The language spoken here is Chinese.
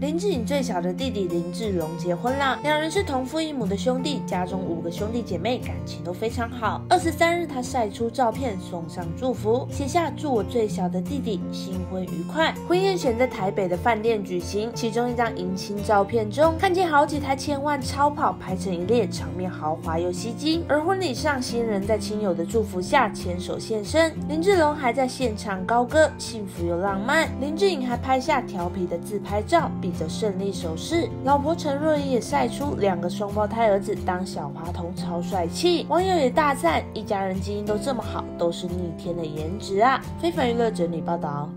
林志颖最小的弟弟林志荣结婚了，两人是同父异母的兄弟，家中五个兄弟姐妹感情都非常好。二十三日，他晒出照片送上祝福，写下祝我最小的弟弟新婚愉快。婚宴选在台北的饭店举行，其中一张迎亲照片中，看见好几台千万超跑排成一列，场面豪华又吸睛。而婚礼上，新人在亲友的祝福下牵手现身，林志荣还在现场高歌，幸福又浪漫。林志颖还拍下调皮的自拍照，的胜利手势。老婆陈若仪也晒出两个双胞胎儿子当小花童，超帅气。网友也大赞，一家人基因都这么好，都是逆天的颜值啊！非凡娱乐整理报道。